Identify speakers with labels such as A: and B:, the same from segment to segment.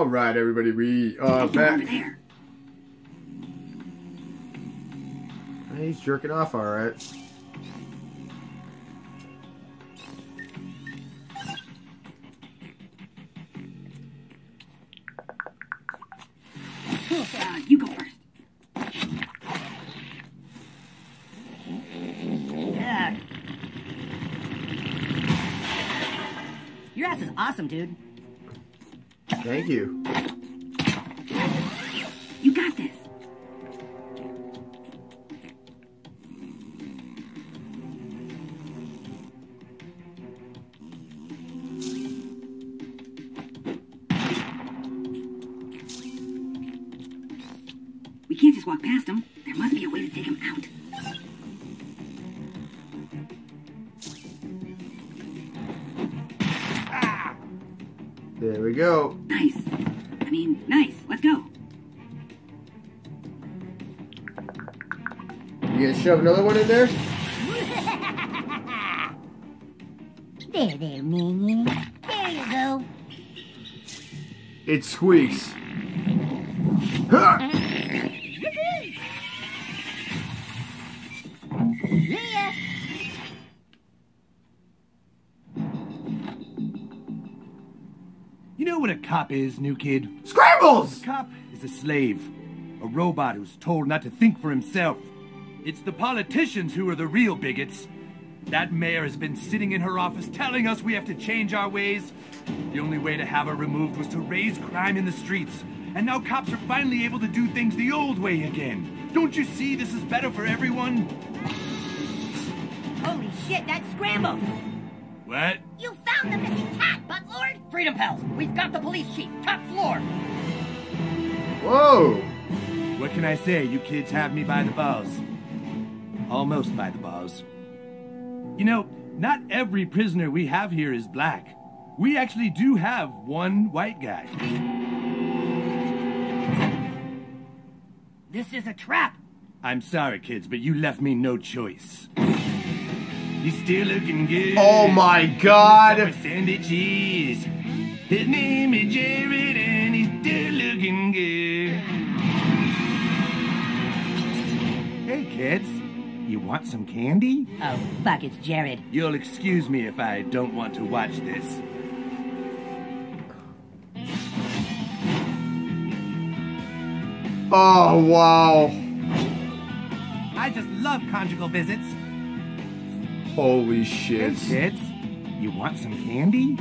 A: All right, everybody, we are
B: Take them over
A: back. He's jerking off, all right.
B: Uh, you go first.
C: Yeah. Your ass is awesome, dude.
A: Thank you.
B: You got this. We can't just walk past them. There must be a way to take them out.
A: There we go.
B: Nice. I mean, nice. Let's go.
A: You gonna shove another one in there?
D: There, there, Minion. There you go.
A: It squeaks.
E: cop is, new kid?
A: Scrambles!
E: A cop is a slave, a robot who's told not to think for himself. It's the politicians who are the real bigots. That mayor has been sitting in her office telling us we have to change our ways. The only way to have her removed was to raise crime in the streets. And now cops are finally able to do things the old way again. Don't you see this is better for everyone?
C: Holy shit, that's Scramble!
E: What?
D: You found the missing cat, Buttlord.
C: Freedom Pals, we've got the police chief, top floor.
A: Whoa!
E: What can I say? You kids have me by the balls. Almost by the balls. You know, not every prisoner we have here is black. We actually do have one white guy.
C: This is a trap.
E: I'm sorry, kids, but you left me no choice. He's still looking good.
A: Oh my god!
E: With Sandy cheese. His name is Jared, and he's still looking good. Hey, kids. You want some candy?
C: Oh, fuck, it's Jared.
E: You'll excuse me if I don't want to watch this.
A: Oh, wow.
E: I just love conjugal visits.
A: Holy
E: Hey,
A: shit.
E: You want some candy?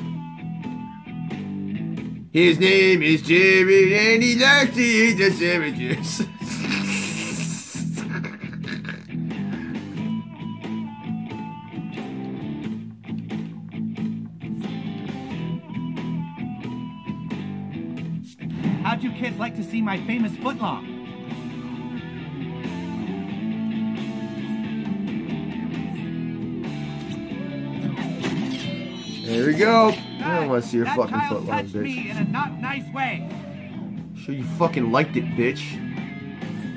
A: His name is Jerry and he likes to eat the sandwiches.
E: How'd you kids like to see my famous footlong?
A: There we go. I don't want to see your
E: That
A: fucking
E: child
A: foot long,
E: touched
A: bitch.
E: me in a not nice way.
A: Sure you fucking liked it, bitch.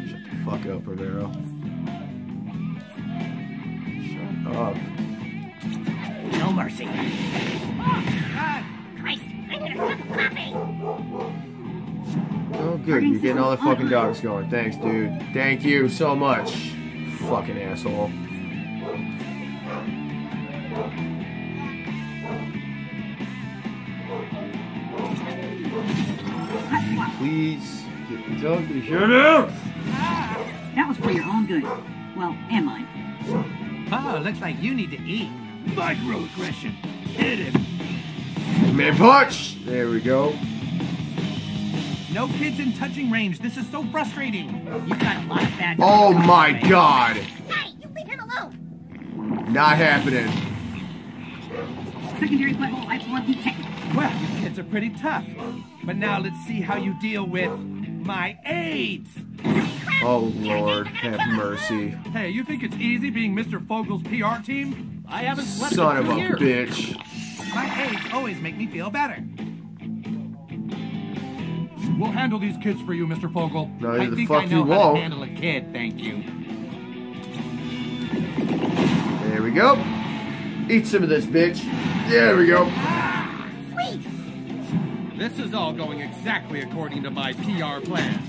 A: Shut the fuck up, Romero. Shut up.
C: No mercy.
E: Oh, God,
D: Christ, I need a cup of coffee.
A: Oh, good. You're getting all the fucking dogs going. Thanks, dude. Thank you so much. Fucking asshole. Please get the dog to shut up.
B: That was for your own good. Well, and mine.
E: Oh, looks like you need to eat. Microaggression. Hit him.
A: Man punch. There we go.
E: No kids in touching range. This is so frustrating.
C: You've got a lot of bad
A: Oh my god.
D: Hey, you leave him alone.
A: Not happening.
B: Secondary butthole I want detected.
E: Well, you kids are pretty tough. But now let's see how you deal with my AIDS.
A: Oh lord, have mercy.
E: Hey, you think it's easy being Mr. Fogle's PR team? I haven't slept
A: Son of a
E: years.
A: bitch.
E: My AIDS always make me feel better. We'll handle these kids for you, Mr. Fogel.
A: No,
E: I
A: the
E: think
A: fuck
E: I know
A: you
E: how
A: won't.
E: to handle a kid, thank you.
A: There we go. Eat some of this, bitch. There we go.
D: Sweet.
E: This is all going exactly according to my PR plan.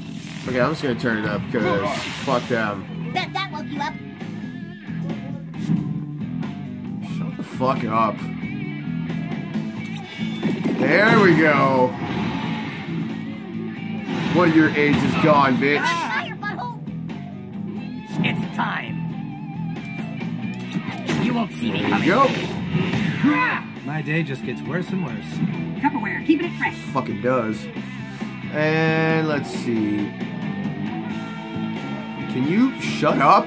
A: Okay, I'm just gonna turn it up because fuck them.
D: Bet that woke you up.
A: Shut the fuck up. There we go. One of your age is gone, bitch.
D: Ah, ah,
C: it's time. You won't see me
A: There
C: coming.
A: you go. Ah!
E: My day just gets worse and worse.
B: Tupperware, keeping it fresh.
A: Fucking does. And let's see. Can you shut up?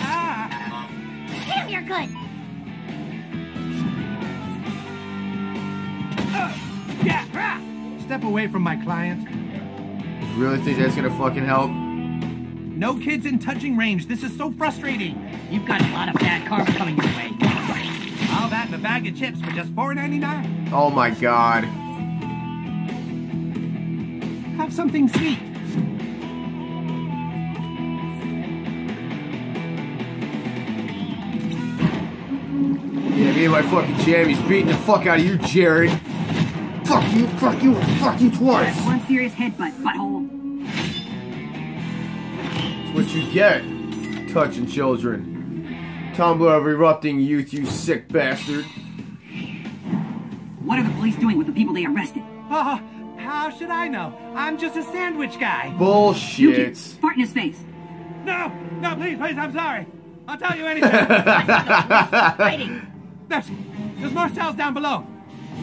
A: Ah.
D: Damn, you're good.
E: Step away from my client.
A: Really think that's gonna fucking help?
E: No kids in touching range. This is so frustrating.
C: You've got a lot of bad karma coming your way.
E: All that and a bag of chips for just $4.99.
A: Oh my god.
E: Have something sweet.
A: Yeah, me and my fucking jammies beating the fuck out of you, Jared. Fuck you, fuck you, fuck you twice.
B: That's one serious headbutt, butthole.
A: That's what you get. Touching children. Tumblr of erupting youth, you sick bastard.
B: What are the police doing with the people they arrested?
E: Oh, how should I know? I'm just a sandwich guy.
B: You
A: Bullshit.
B: kids, fart in his face.
E: No, no, please, please, I'm sorry. I'll tell you anything.
C: Fighting.
E: there's, there's more cells down below.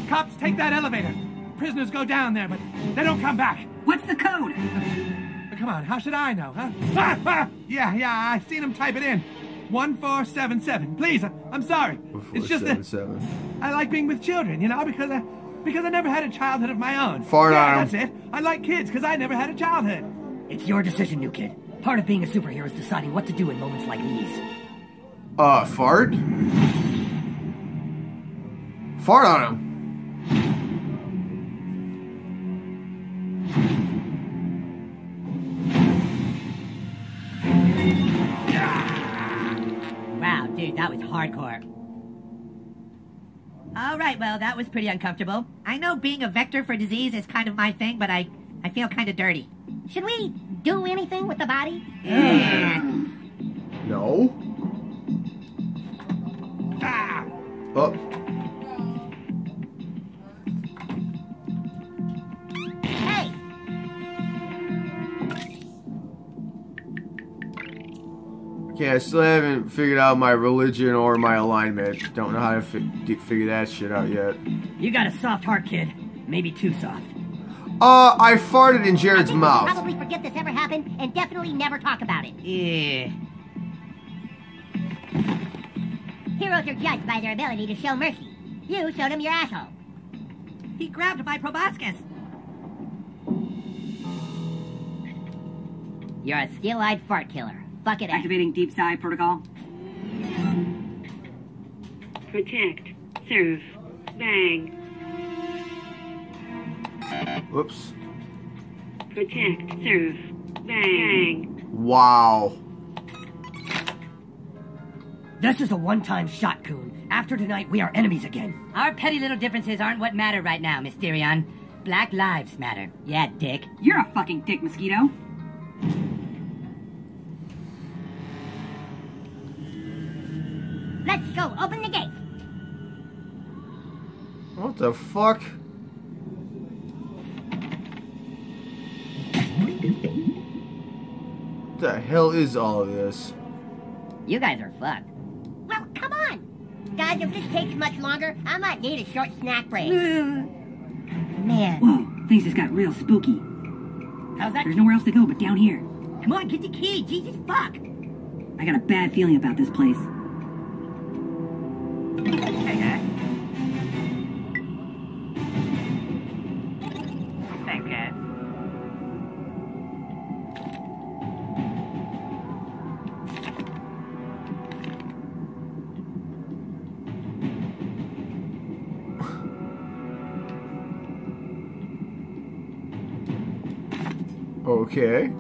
E: Cops take that elevator. Prisoners go down there, but they don't come back.
B: What's the code?
E: Come on, how should I know, huh? Ah, ah, yeah, yeah, I've seen him type it in. 1477. Please, I- I'm sorry. It's just that
A: Seven.
E: I like being with children, you know, because I, because I never had a childhood of my own.
A: Fart
E: yeah,
A: on 'em.
E: that's it. I like kids because I never had a childhood.
C: It's your decision, new kid. Part of being a superhero is deciding what to do in moments like these.
A: Uh, fart? Fart on him.
C: Dude, that was hardcore. All right, well, that was pretty uncomfortable. I know being a vector for disease is kind of my thing, but I, I feel kind of dirty.
D: Should we do anything with the body?
A: No.
E: Ah!
A: Oh. Okay, I still haven't figured out my religion or my alignment. Don't know how to fi- figure that shit out yet.
C: You got a soft heart, kid. Maybe too soft.
A: Uh, I farted in Jared's
D: I think
A: mouth.
D: Probably forget this ever happened and definitely never talk about it.
C: Yeah.
D: Heroes are judged by their ability to show mercy. You showed him your asshole.
C: He grabbed my proboscis.
D: You're a skill-eyed fart killer. Fuck it.
B: Activating deep sigh protocol.
F: Protect. Serve. Bang.
A: Whoops.
F: Protect. Serve. Bang.
A: Wow.
C: This is a one-time shot, Coon. After tonight, we are enemies again. Our petty little differences aren't what matter right now, Mysterion. Black lives matter. Yeah, dick.
B: You're a fucking dick, mosquito.
D: The fuck?
A: What the hell is all of this?
C: You guys are fucked.
D: Well, come on. Guys, if this takes much longer, I might need a short snack break. Man.
B: Whoa, things just got real spooky.
C: How's that?
B: There's nowhere else to go but down here.
C: Come on, get the key. Jesus fuck.
B: I got a bad feeling about this place.
A: okay.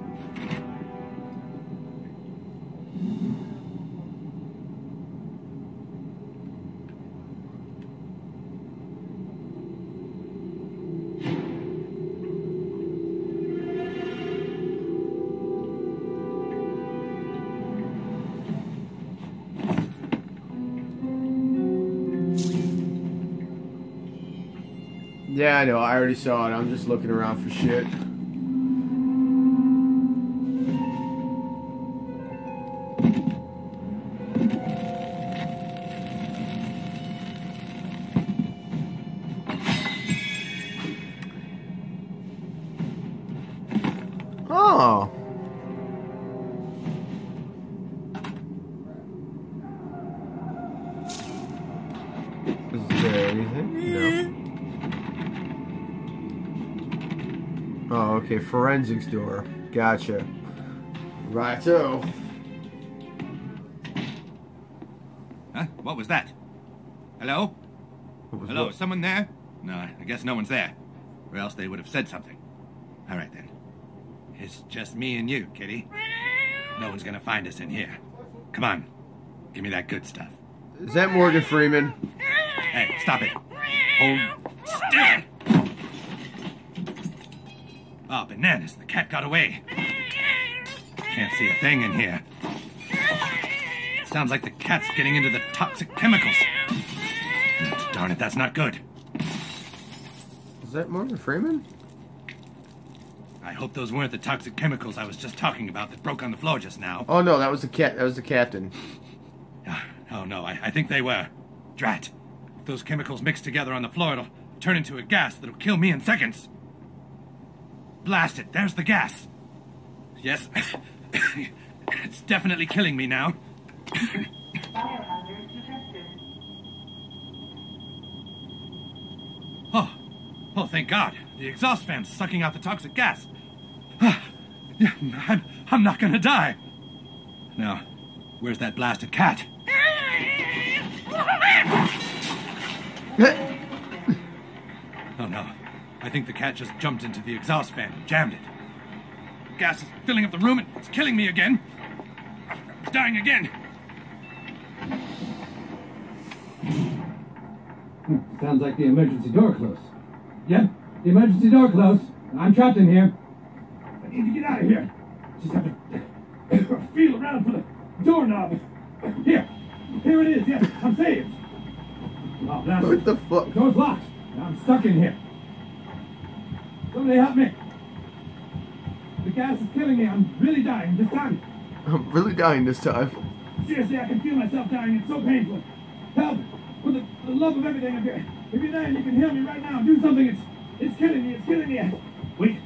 A: Yeah, I know. I already saw it. I'm just looking around for shit. Okay. Forensics door. Gotcha. Righto.
E: Huh? What was that? Hello?
A: Was
E: Hello,
A: what?
E: someone there? No, I guess no one's there. Or else they would have said something. All right then. It's just me and you, Kitty. No one's gonna find us in here. Come on. Give me that good stuff.
A: Is that Morgan Freeman?
E: Hey, stop it. Hold still. Oh, bananas. The cat got away. Can't see a thing in here. Sounds like the cat's getting into the toxic chemicals. Darn it, that's not good.
A: Is that Morgan Freeman?
E: I hope those weren't the toxic chemicals I was just talking about that broke on the floor just now.
A: Oh no, that was the cat. That was the captain.
E: Ah, Oh no, I, I think they were. Drat. If those chemicals mix together on the floor, it'll turn into a gas that'll kill me in seconds. Blast it, there's the gas. Yes. it's definitely killing me now. oh. Oh, thank God. The exhaust fan's sucking out the toxic gas. Yeah, I'm, I'm not gonna die. Now, where's that blasted cat? Oh no. I think the cat just jumped into the exhaust fan and jammed it. Gas is filling up the room and it's killing me again. I'm dying again.
G: Hmm, sounds like the emergency door closed. Yep, the emergency door closed. I'm trapped in here. I need to get out of here. Just have to feel around for the doorknob. Here, here it is. Yes, I'm saved. Oh, that's
A: What the fuck?
G: The door's locked. I'm stuck in here. Somebody help me. The gas is killing me. I'm really dying this time.
A: I'm really dying this time.
G: Seriously, I can feel myself dying. It's so painful. Help! For the, the love of everything, if you're, if you're there and you can hear me right now, do something. It's, it's killing me. It's killing me. Wait.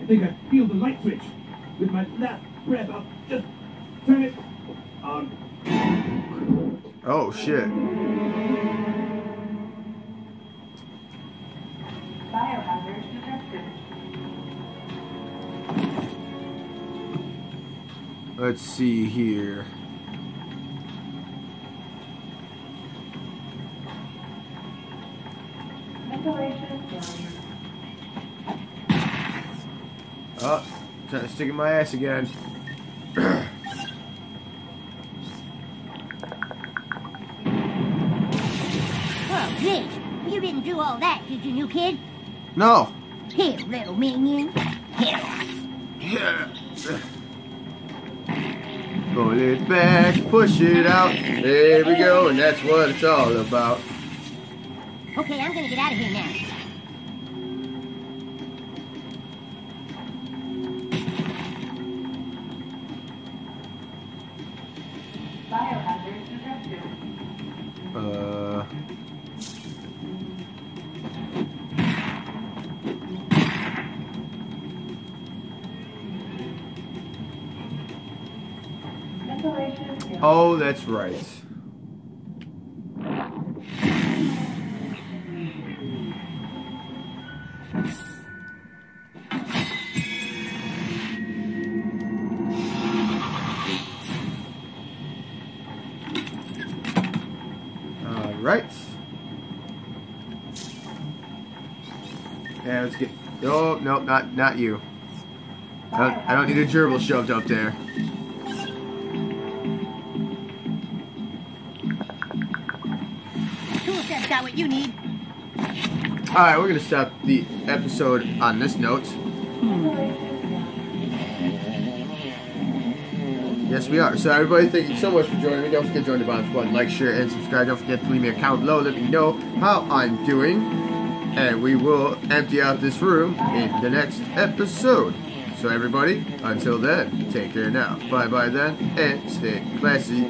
G: I think I feel the light switch. With my last breath, I'll just turn it on.
A: Oh shit. Let's see here. Oh, trying to stick in my ass again.
D: Oh, Rich, you didn't do all that, did you, new kid?
A: No.
D: Here, little minion. Here.
A: Yeah. Pull it back, push it out. There we go, and that's what it's all about.
D: Okay, I'm gonna get out of here now.
A: Oh, that's right. Right. Yeah, let's get. Oh no, not not you. I don't, I don't need a gerbil shoved up there.
D: Set's got what you need.
A: All right, we're gonna stop the episode on this note. Yes, we are. So, everybody, thank you so much for joining me. Don't forget to join the Bomb Squad, like, share, and subscribe. Don't forget to leave me a comment below. Let me know how I'm doing. and we will empty out this room in the next episode. So everybody, until then, take care now. Bye bye then, and stay classy.